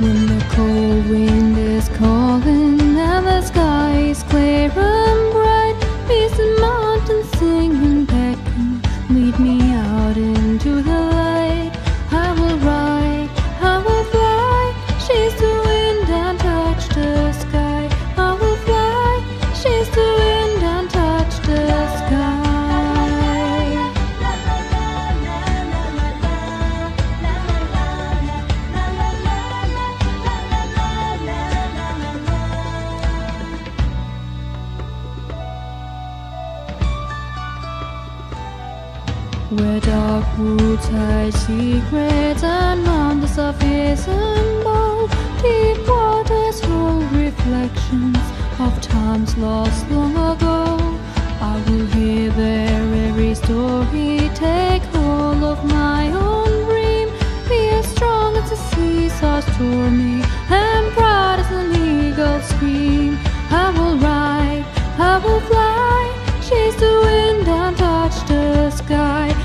When the cold wind is calling Where dark woods hide secrets and round the surface and bold, deep waters hold reflections of times lost long ago. I will hear their every story, take hold of my own dream, be as strong as the seas are stormy, and proud as an eagle's scream. I will ride, I will fly, chase the wind and touch the sky.